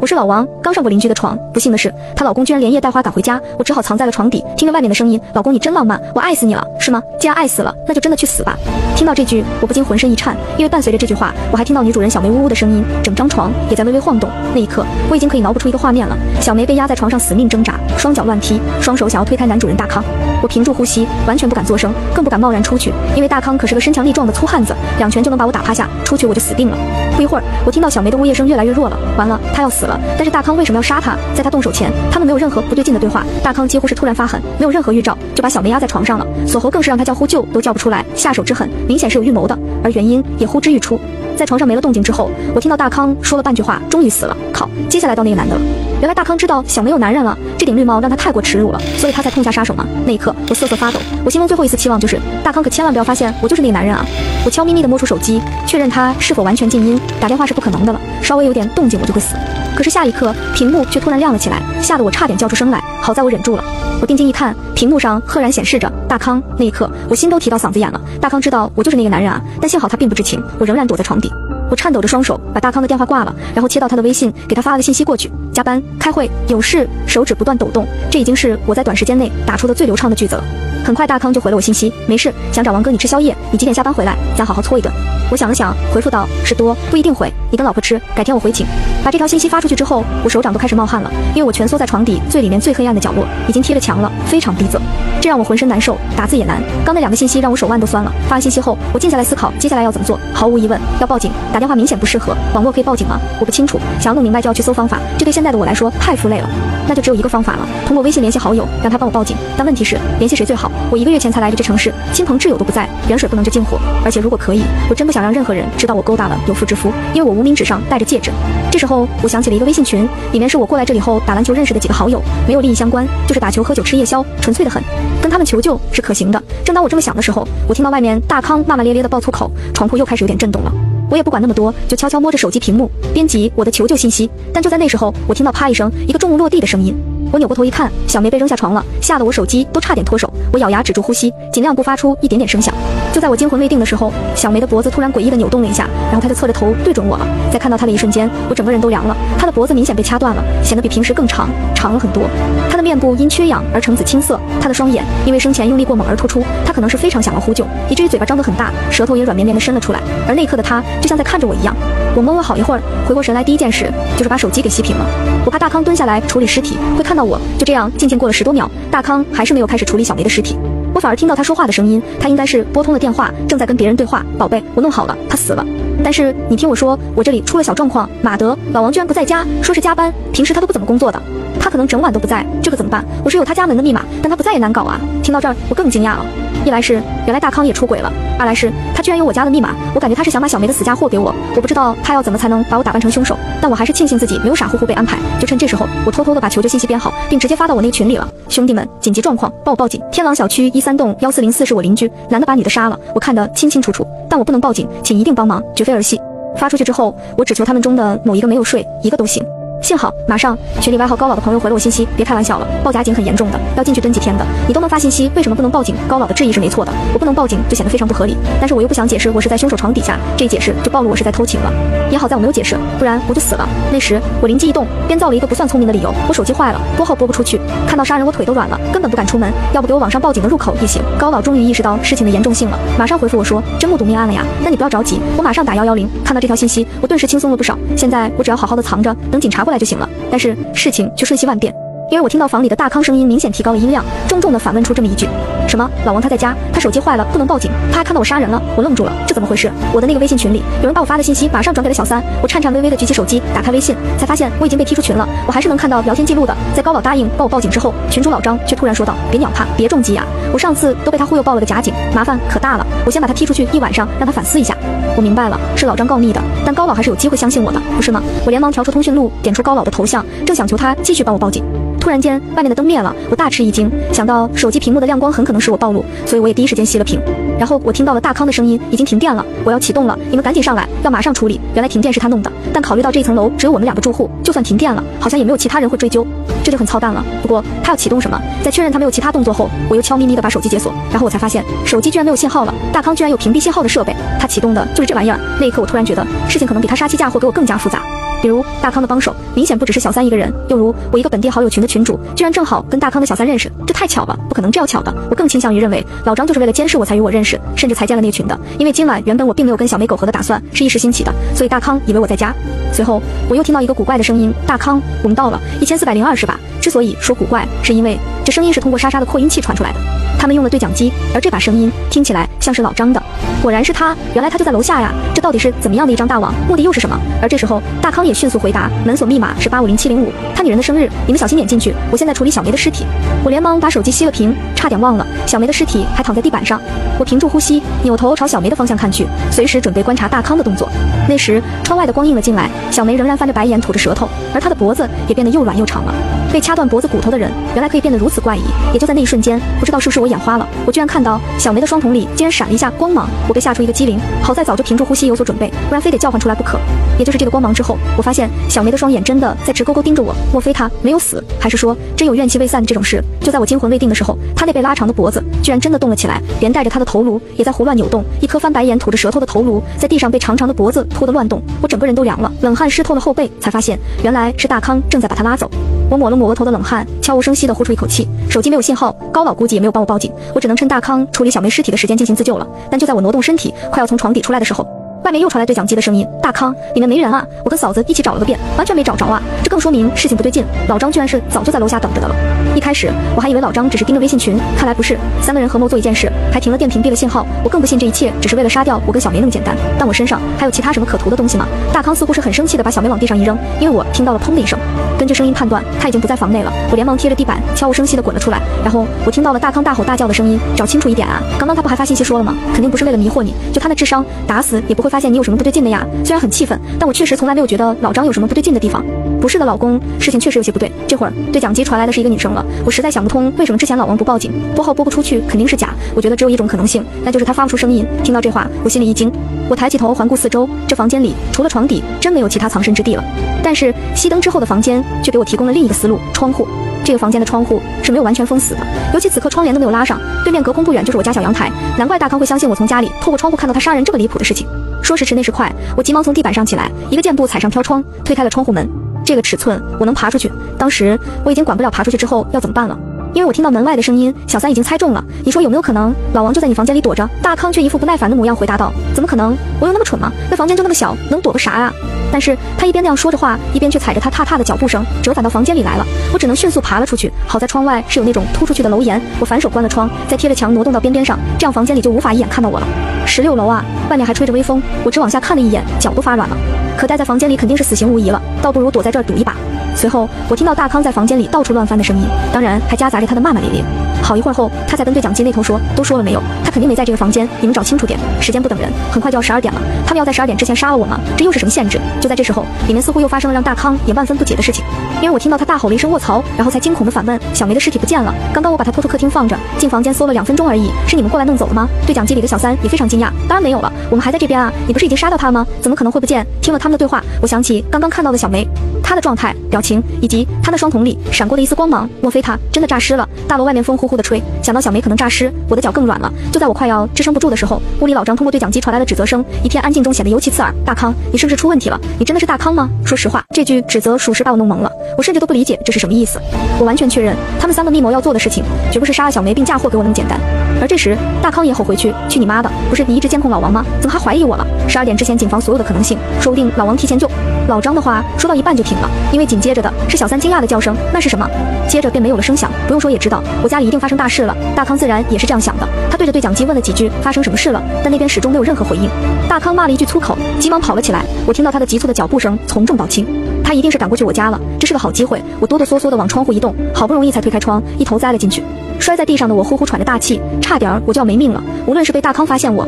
我是老王，刚上过邻居的床，不幸的是，她老公居然连夜带花赶回家，我只好藏在了床底，听着外面的声音。老公，你真浪漫，我爱死你了，是吗？既然爱死了，那就真的去死吧。听到这句，我不禁浑身一颤，因为伴随着这句话，我还听到女主人小梅呜呜的声音，整张床也在微微晃动。那一刻，我已经可以脑补出一个画面了：小梅被压在床上死命挣扎，双脚乱踢，双手想要推开男主人大康。我屏住呼吸，完全不敢作声，更不敢贸然出去，因为大康可是个身强力壮的粗汉子，两拳就能把我打趴下，出去我就死定了。不一会儿，我听到小梅的呜咽声越来越弱了，完了，她要死了。但是大康为什么要杀她？在她动手前，他们没有任何不对劲的对话。大康几乎是突然发狠，没有任何预兆就把小梅压在床上了，锁喉更是让她叫呼救都叫不出来，下手之狠明显是有预谋的，而原因也呼之欲出。在床上没了动静之后，我听到大康说了半句话，终于死了。靠，接下来到那个男的了。原来大康知道小梅有男人了，这顶绿帽让他太过耻辱了，所以他才痛下杀手吗？那一刻，我瑟瑟发抖。我心中最后一丝期望就是大康可千万不要发现我就是那个男人啊！我悄咪咪地摸出手机，确认他是否完全静音，打电话是不可能的了，稍微有点动静我就会死。可是下一刻，屏幕却突然亮了起来，吓得我差点叫出声来。好在我忍住了。我定睛一看，屏幕上赫然显示着大康。那一刻，我心都提到嗓子眼了。大康知道我就是那个男人啊，但幸好他并不知情。我仍然躲在床底。我颤抖着双手把大康的电话挂了，然后切到他的微信，给他发了个信息过去。加班、开会、有事，手指不断抖动。这已经是我在短时间内打出的最流畅的句子了。很快，大康就回了我信息，没事，想找王哥你吃宵夜，你几点下班回来？咱好好搓一顿。我想了想，回复道：事多，不一定回，你跟老婆吃，改天我回请。把这条信息发出去之后，我手掌都开始冒汗了，因为我蜷缩在床底最里面最黑暗的角落，已经贴着墙了，非常逼仄，这让我浑身难受，打字也难。刚那两个信息让我手腕都酸了。发完信息后，我静下来思考接下来要怎么做。毫无疑问，要报警。打电话明显不适合，网络可以报警吗？我不清楚。想要弄明白就要去搜方法，这对现在的我来说太负累了。那就只有一个方法了，通过微信联系好友，让他帮我报警。但问题是，联系谁最好？我一个月前才来的这城市，亲朋挚友都不在，远水不能救近火。而且如果可以，我真不想让任何人知道我勾搭了有妇之夫，因为我无名指上戴着戒指。这时候我想起了一个微信群，里面是我过来这里后打篮球认识的几个好友，没有利益相关，就是打球、喝酒、吃夜宵，纯粹的很。跟他们求救是可行的。正当我这么想的时候，我听到外面大康骂骂咧咧的爆粗口，床铺又开始有点震动了。我也不管那么多，就悄悄摸着手机屏幕编辑我的求救信息。但就在那时候，我听到啪一声，一个重物落地的声音。我扭过头一看，小梅被扔下床了，吓得我手机都差点脱手。我咬牙止住呼吸，尽量不发出一点点声响。就在我惊魂未定的时候，小梅的脖子突然诡异的扭动了一下，然后她就侧着头对准我了。在看到她的一瞬间，我整个人都凉了。她的脖子明显被掐断了，显得比平时更长，长了很多。她的面部因缺氧而呈紫青色，她的双眼因为生前用力过猛而突出。她可能是非常想要呼救，以至于嘴巴张得很大，舌头也软绵绵的伸了出来。而那一刻的她，就像在看着我一样。我懵了好一会儿，回过神来，第一件事就是把手机给熄屏了。我怕大康蹲下来处理尸体会看到我，就这样静静过了十多秒，大康还是没有开始处理小梅的尸体。我反而听到他说话的声音，他应该是拨通了电话，正在跟别人对话。宝贝，我弄好了，他死了。但是你听我说，我这里出了小状况。马德，老王居然不在家，说是加班，平时他都不怎么工作的，他可能整晚都不在，这可怎么办？我是有他家门的密码，但他不在也难搞啊。听到这儿，我更惊讶了。一来是原来大康也出轨了，二来是他居然有我家的密码，我感觉他是想把小梅的死家伙给我。我不知道他要怎么才能把我打扮成凶手，但我还是庆幸自己没有傻乎乎被安排。就趁这时候，我偷偷的把求救信息编好，并直接发到我那个群里了。兄弟们，紧急状况，帮我报警！天狼小区一三栋幺四零四是我邻居，男的把女的杀了，我看得清清楚楚，但我不能报警，请一定帮忙，绝非儿戏。发出去之后，我只求他们中的某一个没有睡，一个都行。幸好，马上群里外号高老的朋友回了我信息，别开玩笑了，报假警很严重的，要进去蹲几天的。你都能发信息，为什么不能报警？高老的质疑是没错的，我不能报警就显得非常不合理，但是我又不想解释我是在凶手床底下，这一解释就暴露我是在偷情了。也好在我没有解释，不然我就死了。那时我灵机一动，编造了一个不算聪明的理由，我手机坏了，拨号拨不出去，看到杀人我腿都软了，根本不敢出门，要不给我网上报警的入口也行。高老终于意识到事情的严重性了，马上回复我说真目睹命案了呀，那你不要着急，我马上打幺幺零。看到这条信息，我顿时轻松了不少，现在我只要好好的藏着，等警察过来就行了。但是。事情却瞬息万变，因为我听到房里的大康声音明显提高了音量，重重的反问出这么一句：什么？老王他在家，他手机坏了不能报警，他还看到我杀人了。我愣住了，这怎么回事？我的那个微信群里有人把我发的信息马上转给了小三，我颤颤巍巍的举起手机打开微信，才发现我已经被踢出群了。我还是能看到聊天记录的。在高老答应帮我报警之后，群主老张却突然说道：别鸟他，别中计呀！我上次都被他忽悠报了个假警，麻烦可大了。我先把他踢出去一晚上，让他反思一下。我明白了，是老张告密的，但高老还是有机会相信我的，不是吗？我连忙调出通讯录，点出高老的头像，正想求他继续帮我报警。突然间，外面的灯灭了，我大吃一惊，想到手机屏幕的亮光很可能使我暴露，所以我也第一时间熄了屏。然后我听到了大康的声音，已经停电了，我要启动了，你们赶紧上来，要马上处理。原来停电是他弄的，但考虑到这一层楼只有我们两个住户，就算停电了，好像也没有其他人会追究，这就很操蛋了。不过他要启动什么？在确认他没有其他动作后，我又悄咪咪的把手机解锁，然后我才发现手机居然没有信号了。大康居然有屏蔽信号的设备，他启动的就是这玩意儿。那一刻我突然觉得事情可能比他杀妻嫁祸给我更加复杂。比如大康的帮手明显不只是小三一个人，又如我一个本地好友群的群主，居然正好跟大康的小三认识，这太巧了，不可能这样巧的。我更倾向于认为老张就是为了监视我才与我认识，甚至才建了那个群的。因为今晚原本我并没有跟小梅苟合的打算，是一时兴起的，所以大康以为我在家。随后我又听到一个古怪的声音：“大康，我们到了，一千四百零二是吧？”之所以说古怪，是因为这声音是通过莎莎的扩音器传出来的。他们用了对讲机，而这把声音听起来像是老张的。果然是他，原来他就在楼下呀！这到底是怎么样的一张大网？目的又是什么？而这时候，大康也迅速回答：门锁密码是八五零七零五，他女人的生日，你们小心点进去。我现在处理小梅的尸体。我连忙把手机熄了屏，差点忘了，小梅的尸体还躺在地板上。我屏住呼吸，扭头朝小梅的方向看去，随时准备观察大康的动作。那时，窗外的光映了进来，小梅仍然翻着白眼，吐着舌头，而她的脖子也变得又软又长了。被掐断脖子骨头的人，原来可以变得如此怪异。也就在那一瞬间，不知道是不是我眼花了，我居然看到小梅的双瞳里竟然闪了一下光芒。我被吓出一个机灵，好在早就屏住呼吸有所准备，不然非得叫唤出来不可。也就是这个光芒之后，我发现小梅的双眼真的在直勾勾盯着我。莫非她没有死，还是说真有怨气未散这种事？就在我惊魂未定的时候，她那被拉长的脖子居然真的动了起来，连带着她的头颅也在胡乱扭动。一颗翻白眼、吐着舌头的头颅在地上被长长的脖子拖得乱动，我整个人都凉了，冷汗湿透了后背，才发现原来是大康正在把她拉走。我抹了抹额头的冷汗，悄无声息地呼出一口气。手机没有信号，高老估计也没有帮我报警，我只能趁大康处理小梅尸体的时间进行自救了。但就在我挪动身体，快要从床底出来的时候，外面又传来对讲机的声音：“大康，里面没人啊！我跟嫂子一起找了个遍，完全没找着啊！这更说明事情不对劲，老张居然是早就在楼下等着的了。”一开始我还以为老张只是盯着微信群，看来不是。三个人合谋做一件事，还停了电、屏蔽了信号。我更不信这一切只是为了杀掉我跟小梅那么简单。但我身上还有其他什么可图的东西吗？大康似乎是很生气的把小梅往地上一扔，因为我听到了砰的一声。根据声音判断，他已经不在房内了。我连忙贴着地板，悄无声息地滚了出来。然后我听到了大康大吼大叫的声音：“找清楚一点啊！刚刚他不还发信息说了吗？肯定不是为了迷惑你，就他那智商，打死也不会发发现你有什么不对劲的呀。”虽然很气愤，但我确实从来没有觉得老张有什么不对劲的地方。不是的，老公，事情确实有些不对。这会儿对讲机传来的是一个女生了，我实在想不通为什么之前老王不报警，拨号拨不出去，肯定是假。我觉得只有一种可能性，那就是他发不出声音。听到这话，我心里一惊。我抬起头环顾四周，这房间里除了床底，真没有其他藏身之地了。但是熄灯之后的房间却给我提供了另一个思路：窗户。这个房间的窗户是没有完全封死的，尤其此刻窗帘都没有拉上，对面隔空不远就是我家小阳台。难怪大康会相信我从家里透过窗户看到他杀人这么离谱的事情。说时迟，那时快，我急忙从地板上起来，一个箭步踩上飘窗，推开了窗户门。这个尺寸我能爬出去。当时我已经管不了爬出去之后要怎么办了。因为我听到门外的声音，小三已经猜中了。你说有没有可能，老王就在你房间里躲着？大康却一副不耐烦的模样回答道：“怎么可能？我有那么蠢吗？那房间就那么小，能躲个啥啊？”但是他一边那样说着话，一边却踩着他踏踏的脚步声折返到房间里来了。我只能迅速爬了出去。好在窗外是有那种突出去的楼檐，我反手关了窗，再贴着墙挪动到边边上，这样房间里就无法一眼看到我了。十六楼啊，外面还吹着微风，我只往下看了一眼，脚都发软了。可待在房间里肯定是死刑无疑了，倒不如躲在这儿赌一把。随后，我听到大康在房间里到处乱翻的声音，当然还夹杂着他的骂骂咧咧。好一会儿后，他才跟对讲机那头说：“都说了没有？他肯定没在这个房间，你们找清楚点。时间不等人，很快就要十二点了，他们要在十二点之前杀了我吗？这又是什么限制？”就在这时候，里面似乎又发生了让大康也万分不解的事情，因为我听到他大吼了一声“卧槽”，然后才惊恐的反问：“小梅的尸体不见了？刚刚我把她拖出客厅放着，进房间搜了两分钟而已，是你们过来弄走了吗？”对讲机里的小三也非常惊讶：“当然没有了，我们还在这边啊！你不是已经杀掉他了吗？怎么可能会不见？”听了他们的对话，我想起刚刚看到的小梅，她的状态、表情以及她的双瞳里闪过的一丝光芒，莫非她真的诈尸了？大楼外面风呼呼的吹，想到小梅。可能诈尸，我的脚更软了。就在我快要支撑不住的时候，屋里老张通过对讲机传来了指责声，一片安静中显得尤其刺耳。大康，你是不是出问题了？你真的是大康吗？说实话，这句指责属实把我弄懵了，我甚至都不理解这是什么意思。我完全确认，他们三个密谋要做的事情，绝不是杀了小梅并嫁祸给我那么简单。而这时，大康也吼回去：“去你妈的！不是你一直监控老王吗？怎么还怀疑我了？十二点之前谨防所有的可能性，说不定老王提前就……”老张的话说到一半就停了，因为紧接着的是小三惊讶的叫声：“那是什么？”接着便没有了声响。不用说也知道，我家里一定发生大事了。大康自然也是这样想的，他对着对讲机问了几句发生什么事了，但那边始终没有任何回应。大康骂了一句粗口，急忙跑了起来。我听到他的急促的脚步声从重到轻，他一定是赶过去我家了。这是个好机会，我哆哆嗦嗦的往窗户一动，好不容易才推开窗，一头栽了进去。摔在地上的我呼呼喘着大气，差点我就要没命了。无论是被大康发现我。